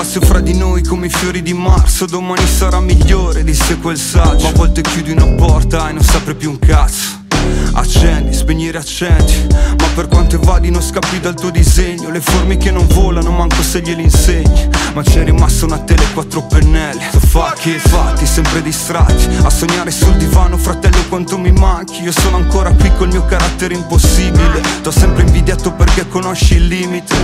spazio fra di noi come i fiori di marzo. Domani sarà migliore, disse quel saggio. Ma a volte chiudi una porta e non sapre più un cazzo. Accendi, spegnere accendi. Ma per quanto evadi non scappi dal tuo disegno. Le formiche non volano manco se glieli insegni Ma c'è rimasto una tele e quattro pennelli. The fuck it, fatti sempre distratti. A sognare sul divano fratello quanto mi manchi. Io sono ancora qui col mio carattere impossibile. T'ho sempre invidiato perché conosci il limite.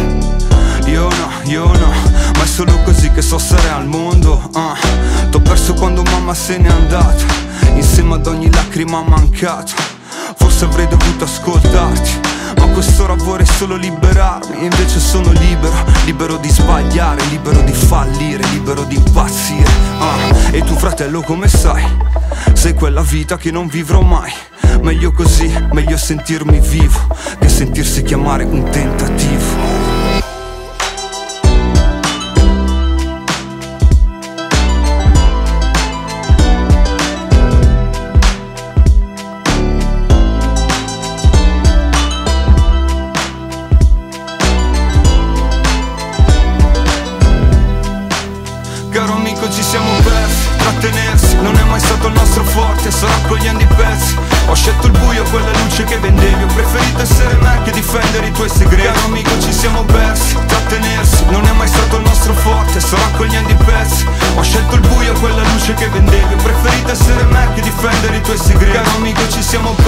Io no, io no Ma è solo così che so stare al mondo uh. T'ho perso quando mamma se n'è andata. Insieme ad ogni lacrima mancata Forse avrei dovuto ascoltarti ma quest'ora vorrei solo liberarmi. Invece sono libero, libero di sbagliare Libero di fallire, libero di impazzire. Ah, E tu fratello come sai? Sei quella vita che non vivrò mai. Meglio così, meglio sentirmi vivo Che sentirsi chiamare un tentativo Caro amico ci siamo persi, trattenersi Non è mai stato il nostro forte, sto raccogliendo i pezzi. Ho scelto il buio, quella luce che vendevi. Ho preferito essere me che difendere i tuoi segreti. Caro amico ci siamo persi, trattenersi Non è mai stato il nostro forte, sto raccogliendo i pezzi. Ho scelto il buio, quella luce che vendevi. Ho preferito essere me che difendere i tuoi segreti. Caro amico ci siamo persi